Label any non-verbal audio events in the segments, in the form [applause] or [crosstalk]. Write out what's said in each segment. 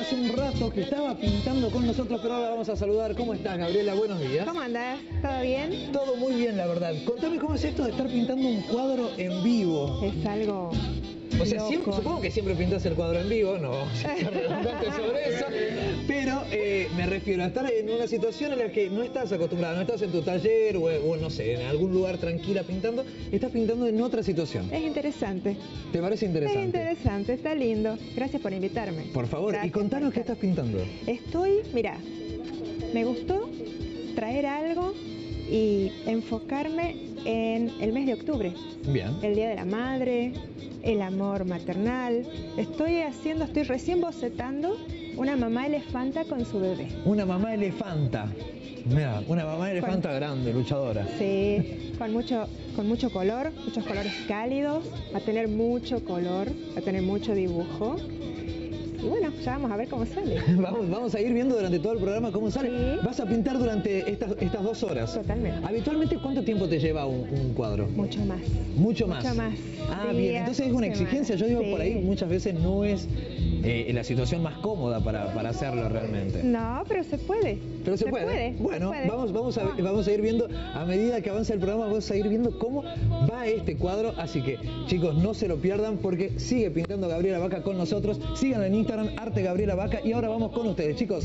hace un rato que estaba pintando con nosotros, pero ahora vamos a saludar. ¿Cómo estás, Gabriela? Buenos días. ¿Cómo andás? ¿Todo bien? Todo muy bien, la verdad. Contame cómo es esto de estar pintando un cuadro en vivo. Es algo. O sea, siempre- supongo que siempre pintas el cuadro en vivo, no [laughs] sobre eso, pero eh, me refiero a estar en una situación en la que no estás acostumbrada, no estás en tu taller o, o no sé, en algún lugar tranquila pintando, estás pintando en otra situación. Es interesante. ¿Te parece interesante? Es interesante, está lindo. Gracias por invitarme. Por favor, y contanos qué estás pintando. Estoy, mira, me gustó traer algo y enfocarme en el mes de octubre, Bien. el Día de la Madre, el amor maternal. Estoy haciendo, estoy recién bocetando una mamá elefanta con su bebé. Una mamá elefanta. Mira, una mamá elefanta grande, luchadora. Sí, con mucho, con mucho color, muchos colores cálidos, va a tener mucho color, va a tener mucho dibujo. Y bueno, ya vamos a ver cómo sale. [laughs] Vamos, vamos a ir viendo durante todo el programa cómo sale. Sí. Vas a pintar durante estas, estas dos horas. Totalmente. Habitualmente, ¿cuánto tiempo te lleva un, un cuadro? Mucho más. Mucho más. Mucho más. Ah, bien. Entonces es una semanas. exigencia. Yo digo, por ahí muchas veces no es eh, la situación más cómoda para, para hacerlo realmente. No, pero se puede. Pero se, puede. Bueno, puede. Vamos, vamos, a, vamos a ir viendo, a medida que avanza el programa, vamos a ir viendo cómo va este cuadro. Así que, chicos, no se lo pierdan porque sigue pintando Gabriela Vaca con nosotros. Síganla en Instagram, Arte Gabriela Vaca. Y ahora vamos con ustedes, chicos.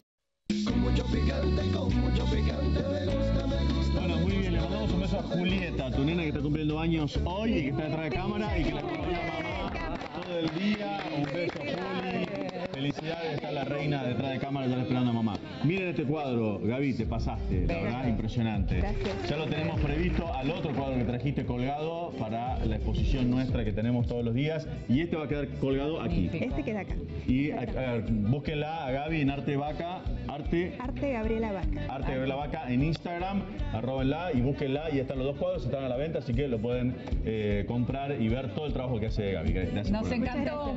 Bueno, muy bien, le mandamos un beso a Julieta, tu nena que está cumpliendo años hoy y que está detrás de cámara y que la acompaña mamá todo el día. Un beso, Juli. Felicidades, está la reina detrás de cámara ya esperando a mamá. Miren este cuadro, Gaby, te pasaste, la verdad, impresionante. Gracias. Ya lo tenemos previsto al otro cuadro que trajiste colgado para la exposición nuestra que tenemos todos los días y este va a quedar colgado aquí. Este queda acá. Y a- a búsquenla a Gaby en Arte Vaca, Arte Arte Gabriela Vaca. Arte de la Vaca en Instagram, arrobenla y búsquenla y están los dos cuadros, están a la venta, así que lo pueden eh, comprar y ver todo el trabajo que hace Gaby. Gracias Nos encantó.